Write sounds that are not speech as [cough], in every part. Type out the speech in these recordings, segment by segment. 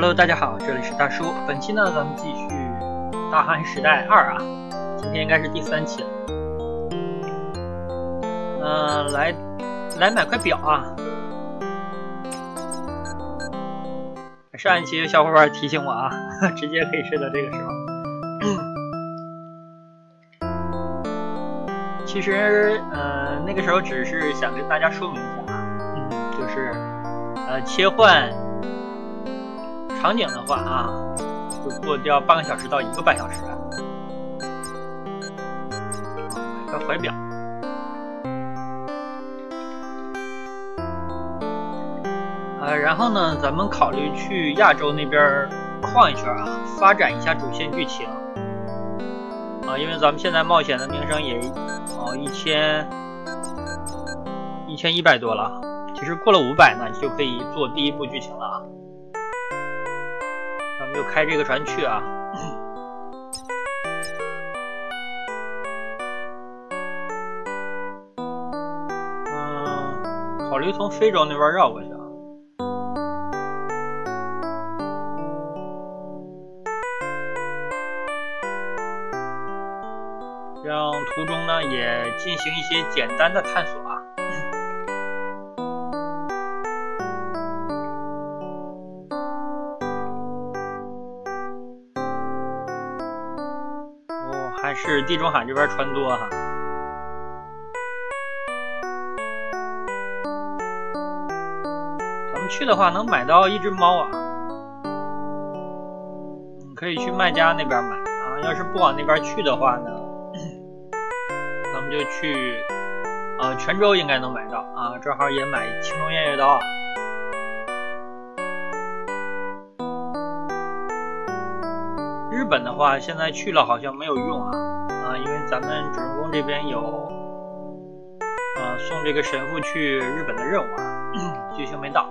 Hello，大家好，这里是大叔。本期呢，咱们继续《大汉时代二》啊，今天应该是第三期了。嗯、来来买块表啊！上一期有小伙伴提醒我啊，[laughs] 直接可以睡到这个时候。其实，呃，那个时候只是想跟大家说明一下啊，嗯，就是呃切换。场景的话啊，就过掉半个小时到一个半小时。买个怀表。呃，然后呢，咱们考虑去亚洲那边逛一圈啊，发展一下主线剧情。啊，因为咱们现在冒险的名声也哦一千一千一百多了，其实过了五百呢，就可以做第一部剧情了啊。就开这个船去啊！嗯，考虑从非洲那边绕过去啊。让途中呢也进行一些简单的探索地中海这边船多哈。咱们去的话能买到一只猫啊，嗯，可以去卖家那边买啊。要是不往那边去的话呢，咱们就去呃泉州应该能买到啊，正好也买青龙偃月刀。日本的话，现在去了好像没有用啊啊，因为咱们主人公这边有啊送这个神父去日本的任务啊，剧情没到，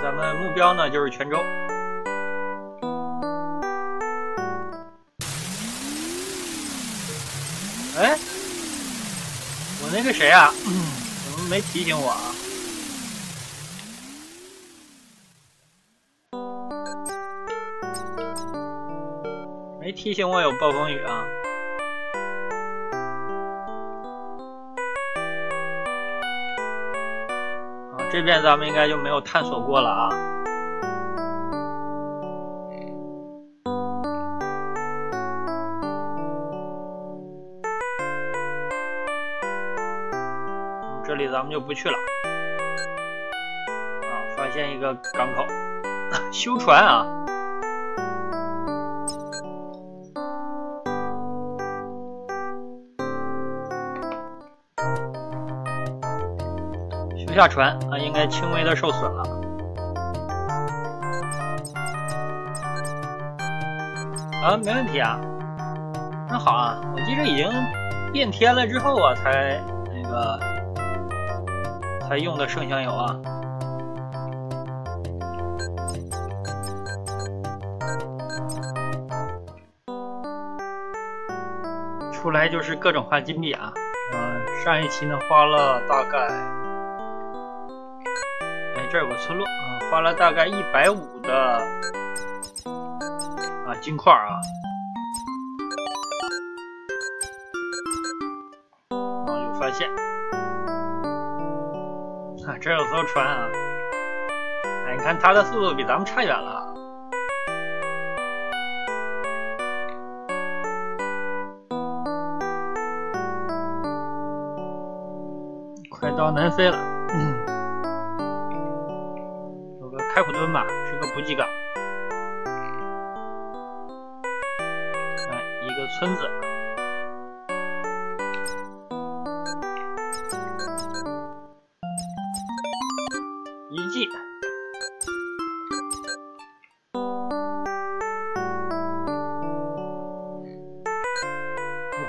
咱们目标呢就是泉州。哎，我那个谁啊，[coughs] 怎么没提醒我啊？提醒我有暴风雨啊！啊，这边咱们应该就没有探索过了啊。这里咱们就不去了。啊，发现一个港口，[laughs] 修船啊！下船啊，应该轻微的受损了。啊，没问题啊。那好啊，我记着已经变天了之后啊，才那个才用的圣香油啊。出来就是各种换金币啊。嗯，上一期呢花了大概。这有个村落，嗯，花了大概一百五的啊金块啊，然后有发现，啊，这有艘船啊，哎，你看它的速度比咱们差远了，快到南非了。开普敦吧，是个补给港。哎，一个村子。遗迹。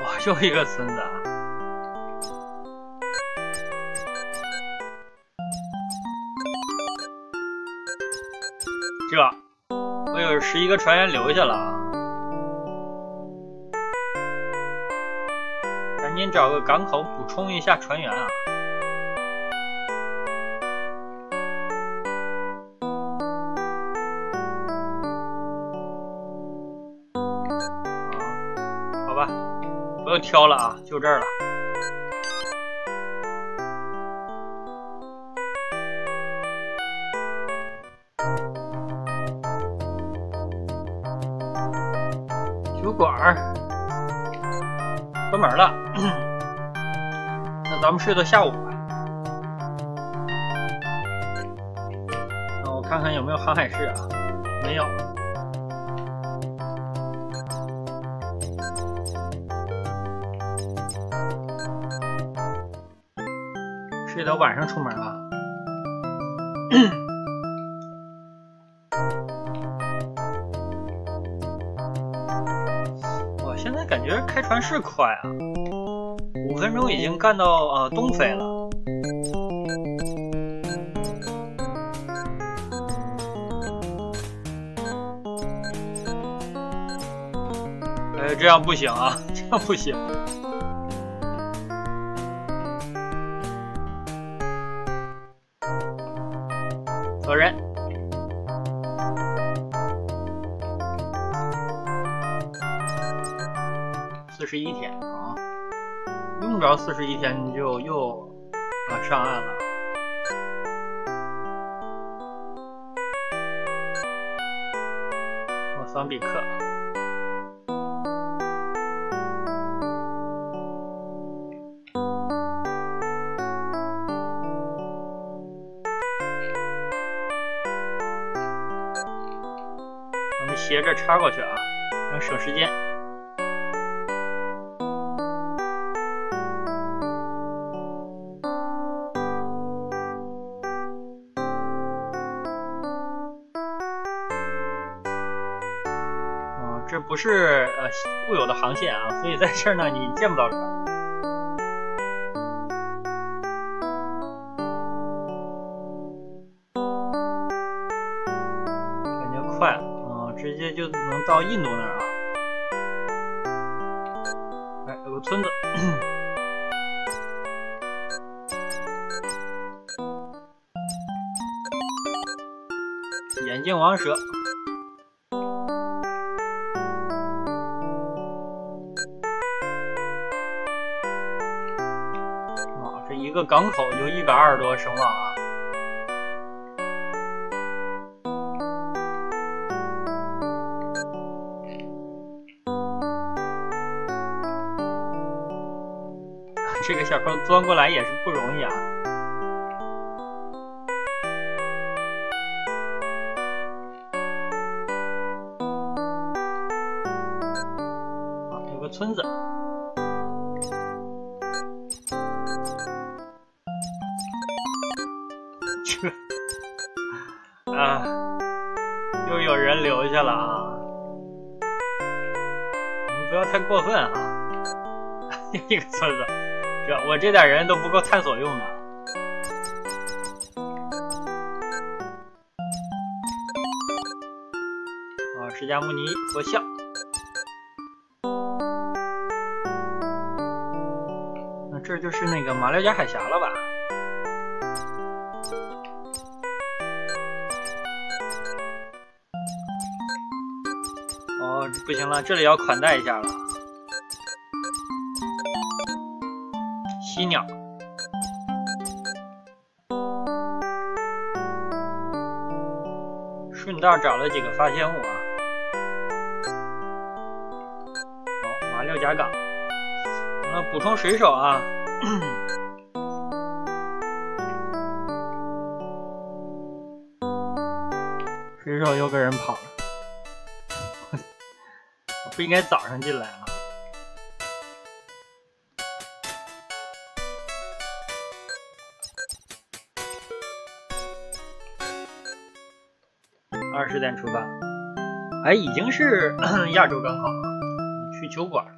哇，又一个村子。啊十一个船员留下了啊，赶紧找个港口补充一下船员啊。好吧，不用挑了啊，就这儿了。酒馆儿关门了，那咱们睡到下午吧。那我看看有没有航海士啊？没有。睡到晚上出门啊？开船是快啊，五分钟已经干到呃东非了。哎，这样不行啊，[laughs] 这样不行。十一天啊，用不着四十一天就又啊上岸了。莫桑比克。我们斜着插过去啊，能省时间。是呃固有的航线啊，所以在这儿呢你见不到船。感觉快了啊、直接就能到印度那儿啊！哎，有个村子。[coughs] 眼镜王蛇。个港口就一百二十多声望啊！这个小坑钻过来也是不容易！啊，不要太过分啊！[laughs] 一个村子。这我这点人都不够探索用的。啊，释迦牟尼佛像。那这就是那个马六甲海峡了吧？不行了，这里要款待一下了。犀鸟，顺道找了几个发现物啊。好，马六甲港，那补充水手啊。[clears throat] 水手又跟人跑了，不应该早上进来啊。二十点出发，哎，已经是 [coughs] 亚洲港口了，去球馆。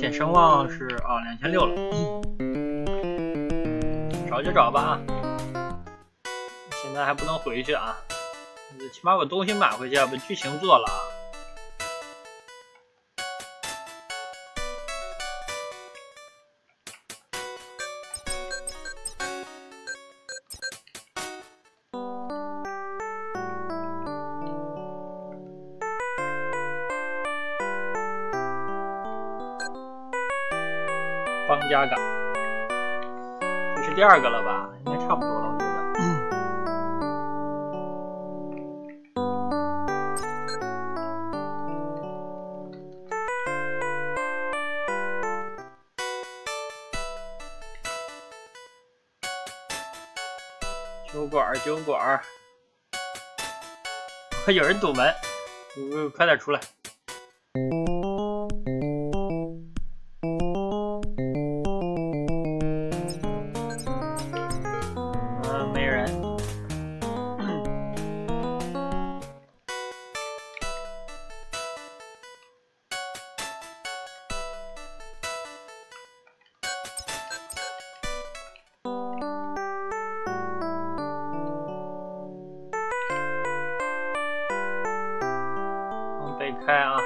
现声望是啊两千六了，找就找吧啊，现在还不能回去啊，起码把东西买回去，把剧情做了啊。邦家港，这是第二个了吧？应该差不多了，我觉得。酒馆，酒馆，快 [laughs] 有人堵门，快点出来！开啊！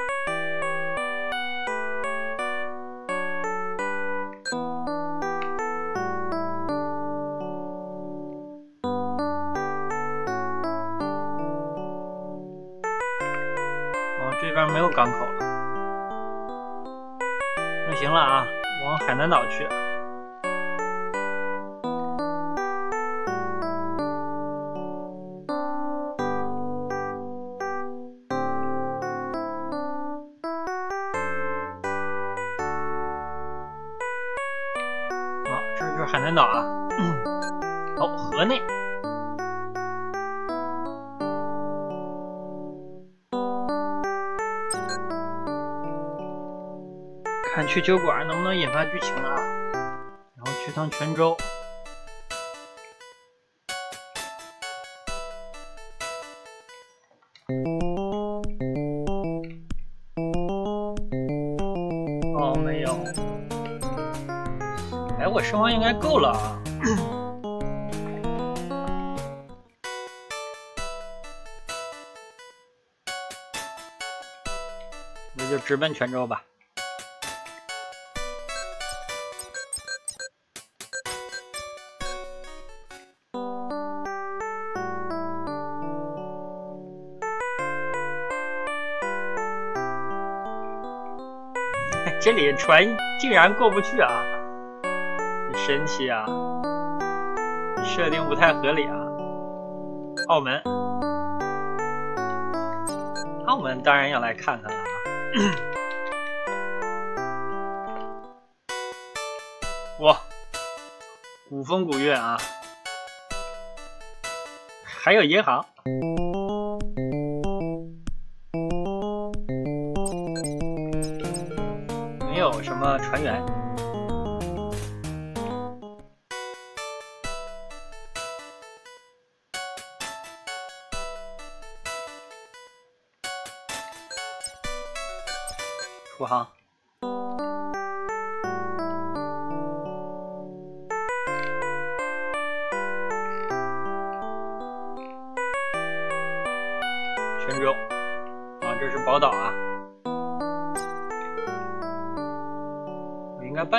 哦，这边没有港口了。那行了啊，往海南岛去。去酒馆能不能引发剧情啊？然后去趟泉州，哦，没有。哎，我声望应该够了啊！那就直奔泉州吧。里船竟然过不去啊！神奇啊！设定不太合理啊！澳门，澳门当然要来看看了啊！[coughs] 哇，古风古韵啊！还有银行，没有什么船员。出航，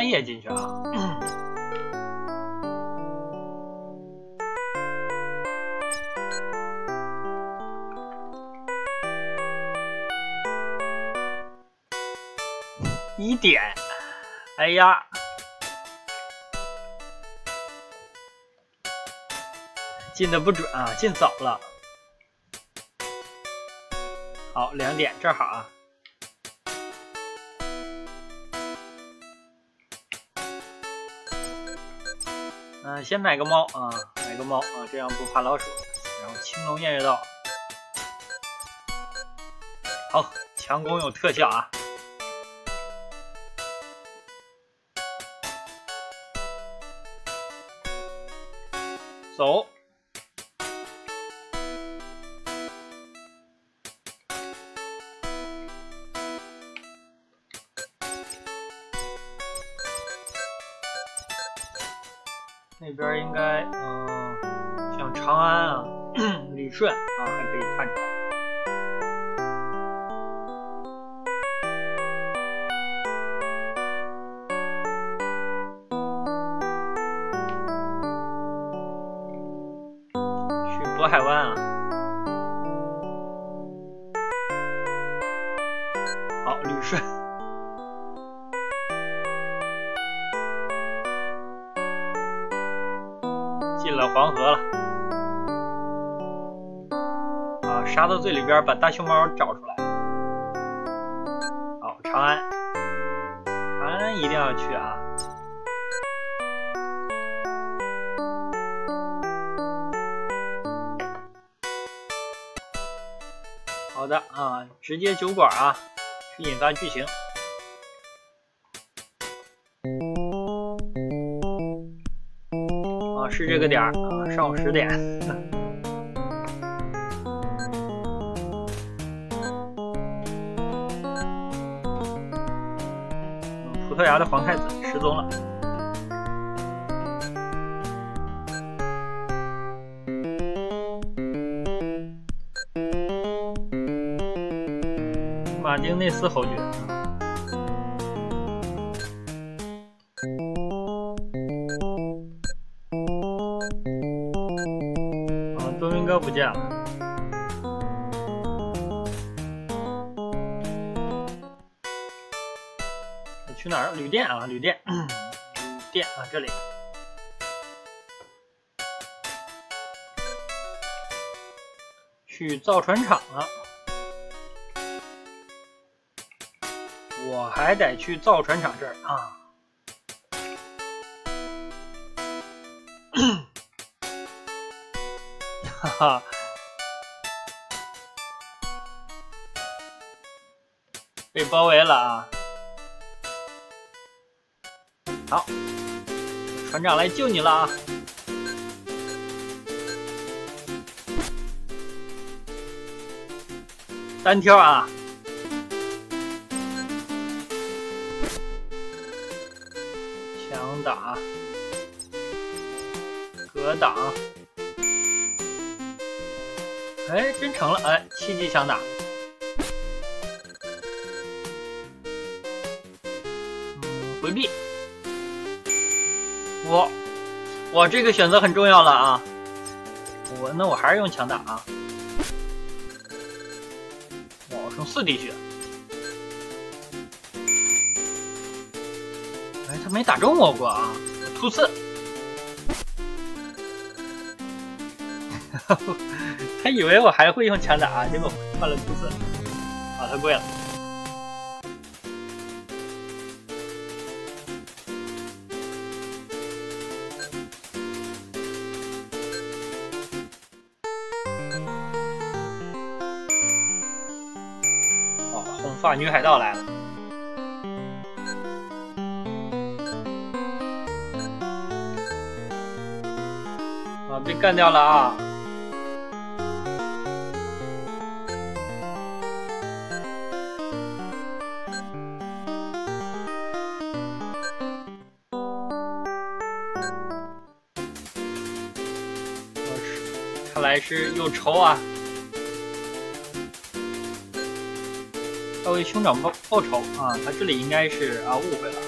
也进去啊。一点，哎呀，进的不准啊，进早了。好，两点正好啊。嗯，先买个猫啊，买个猫啊，这样不怕老鼠。然后青龙偃月刀，好，强攻有特效啊。走，顺啊，还可以看出来。去渤海湾啊。好，旅顺。进了黄河了，杀到最里边，把大熊猫找出来。好，长安，长安一定要去啊！好的啊，直接酒馆啊，去引发剧情。啊是这个点儿啊，上午十点。葡萄牙的皇太子失踪了。马丁内斯侯爵。不见了，去哪儿？旅店啊，旅店，旅店啊，这里去造船厂啊。我还得去造船厂这儿啊。哈哈，被包围了啊！好，船长来救你了啊！单挑啊！强打，格挡。哎，真成了！哎，七级强打，嗯，回避。我，我这个选择很重要了啊！我那我还是用强打啊！我剩四滴血。哎，他没打中我过啊！突刺。[laughs] 他以为我还会用强打，结果换了突刺，啊，他跪了。女海盗来了，啊，被干掉了啊！看来是有仇啊！为兄长报报仇啊！他这里应该是啊误会了。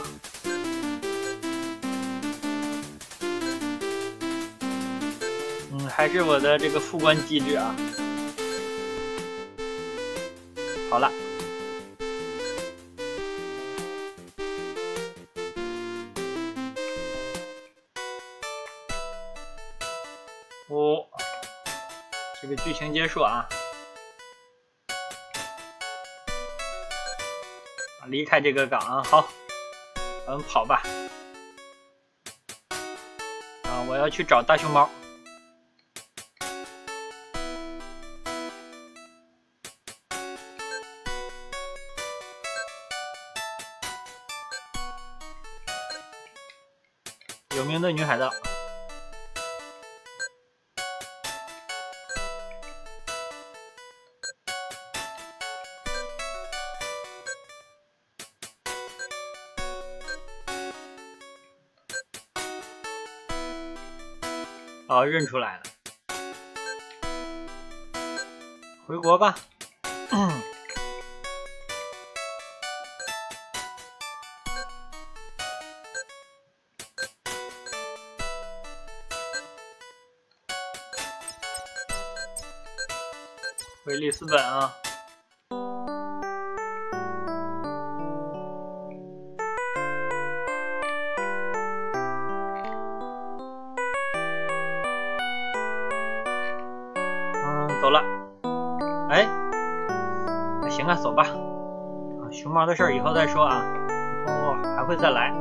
嗯，还是我的这个副官机制啊。好了。这个剧情结束啊！离开这个港，好，我们跑吧。啊，我要去找大熊猫。有名的女海盗。认出来了，回国吧。回里斯本啊。的事儿以后再说啊，以后还会再来。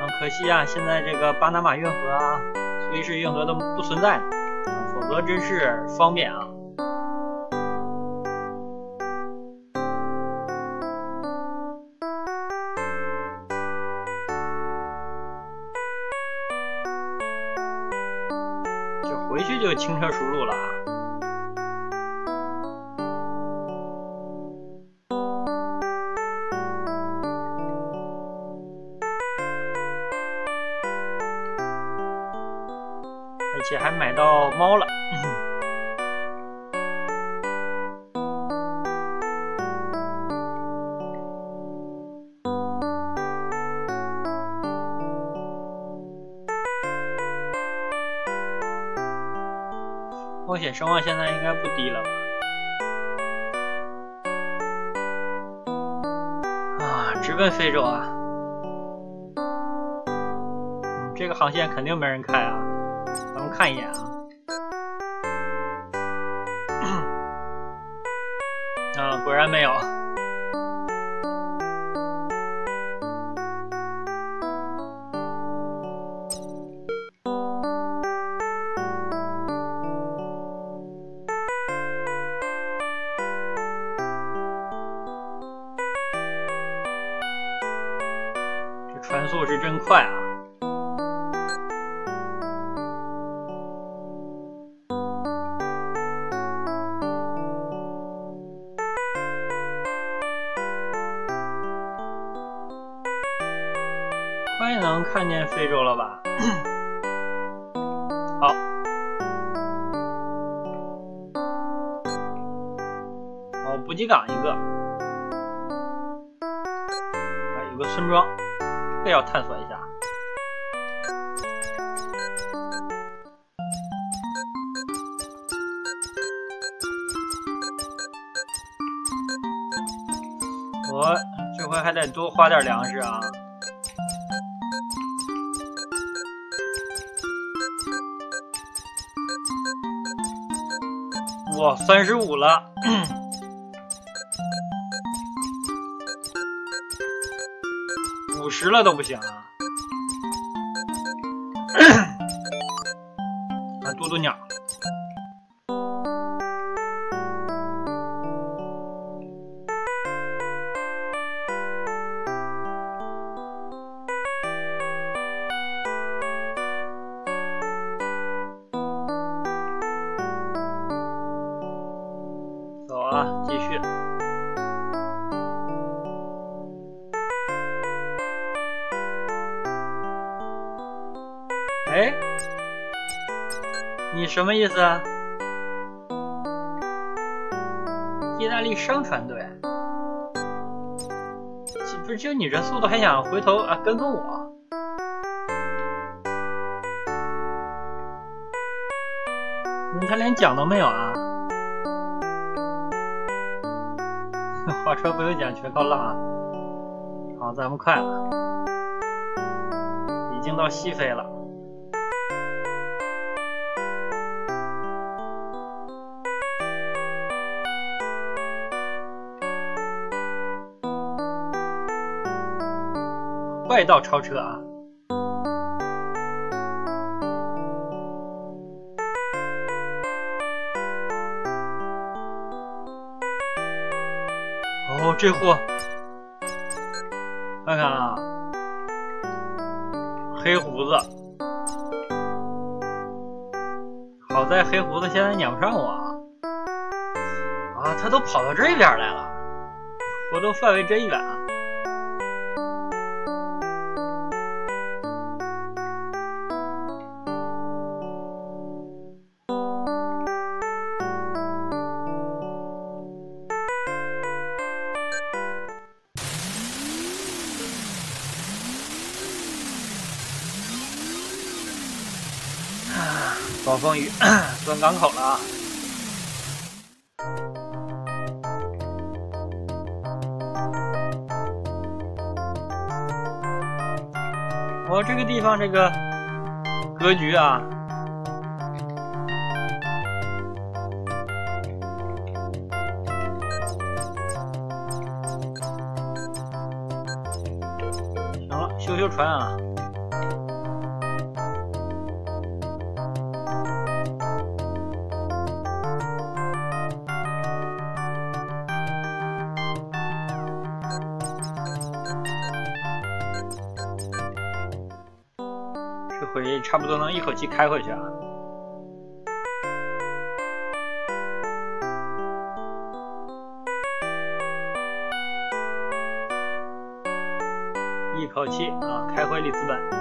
嗯，可惜啊，现在这个巴拿马运河啊、苏伊士运河都不存在，否则真是方便啊。这种啊！这个航线肯定没人开啊，咱们看一眼啊。[coughs] 啊，果然没有。要探索一下。我这回还得多花点粮食啊！哇，三十五了。十了都不行啊！[clears throat] 啊，嘟嘟鸟。你什么意思？意大利商船队，不是就你这速度还想回头啊跟踪我？他连桨都没有啊！[laughs] 划船不用桨，全靠浪啊！好，咱们快了，已经到西非了。快到超车啊！哦，这货，看看啊，黑胡子，好在黑胡子现在撵不上我啊啊！他都跑到这边来了，活动范围真远啊！风雨 [clears throat] 转港口了啊！我这个地方这个格局啊，回差不多能一口气开回去啊！一口气啊，开回里斯本。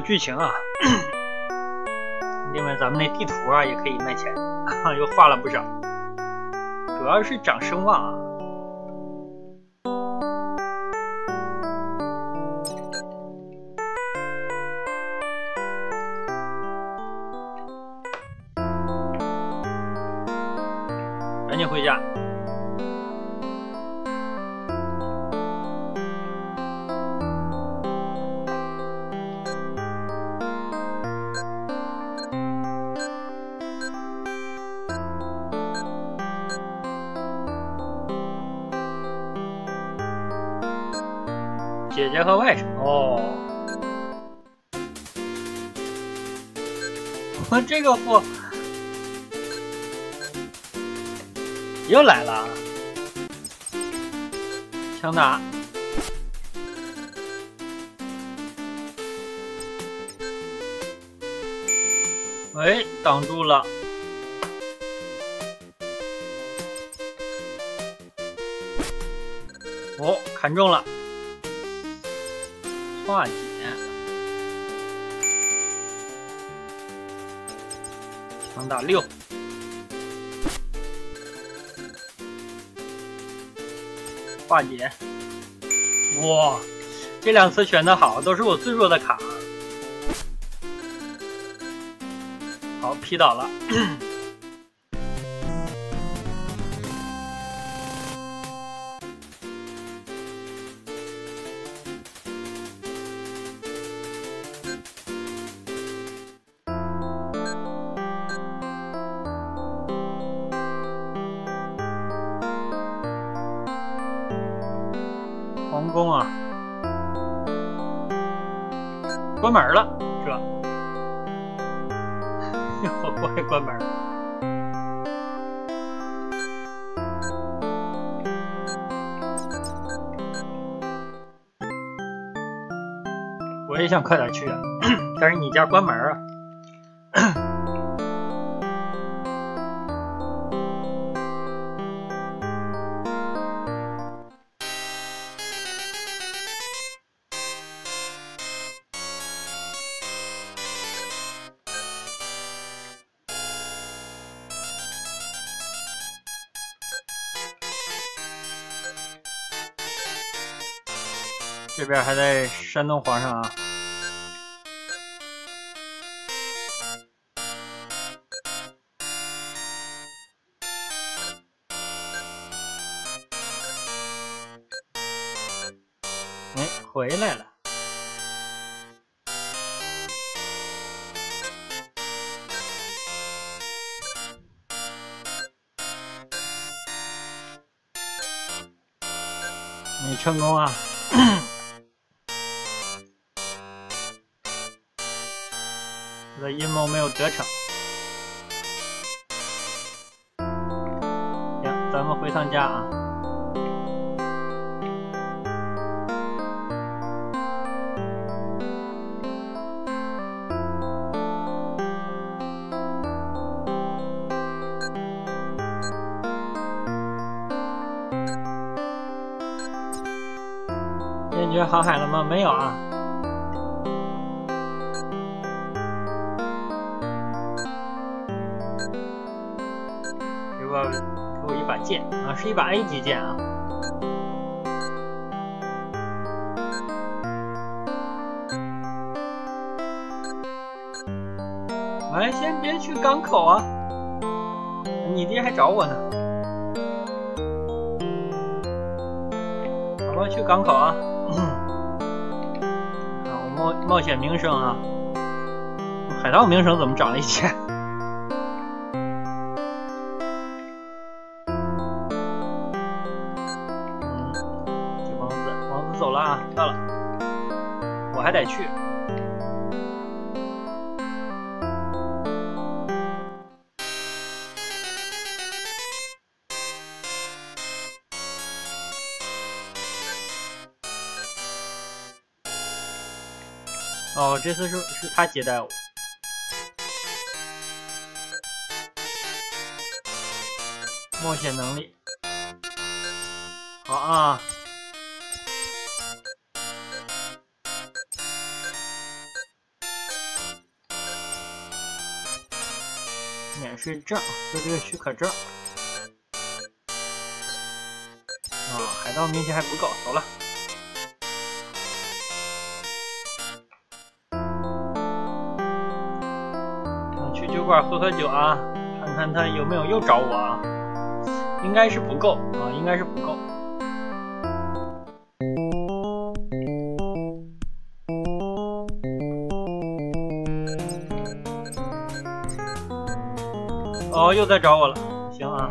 剧情啊，[clears throat] 另外咱们那地图啊也可以卖钱，[laughs] 又画了不少，主要是涨声望啊。赶紧回家。和外甥。哦，我这个货又来了，强打，哎，挡住了，哦，砍中了。化解，强打六，化解，哇，这两次选的好，都是我最弱的卡，好劈倒了。家关门啊。这边还在山东皇上啊！成功啊！我的阴谋没有得逞。行，咱们回趟家啊。航海了吗？没有啊。给我给我一把剑啊，是一把 A 级剑啊。哎，先别去港口啊！你爹还找我呢。好吧，去港口啊。冒险名声啊，海盗名声怎么涨了一千？嗯，王子，王子走了啊，到了，我还得去。哦，这次是是他接待我。冒险能力，好啊。免税证，就这个许可证。啊，海盗名气还不够，走了。块喝喝酒啊，看看他有没有又找我啊？应该是不够啊，应该是不够。哦，又在找我了，行啊。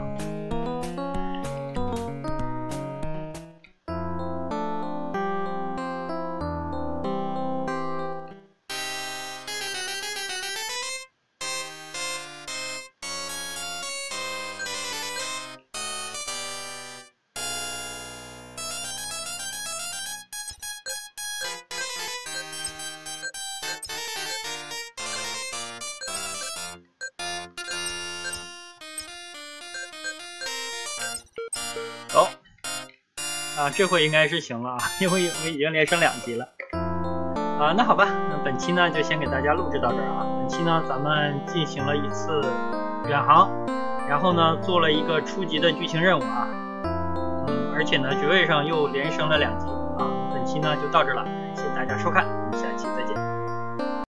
这回应该是行了啊，因为我已经连升两级了啊。那好吧，那本期呢就先给大家录制到这儿啊。本期呢咱们进行了一次远航，然后呢做了一个初级的剧情任务啊，嗯，而且呢爵位上又连升了两级啊。本期呢就到这了，感谢大家收看，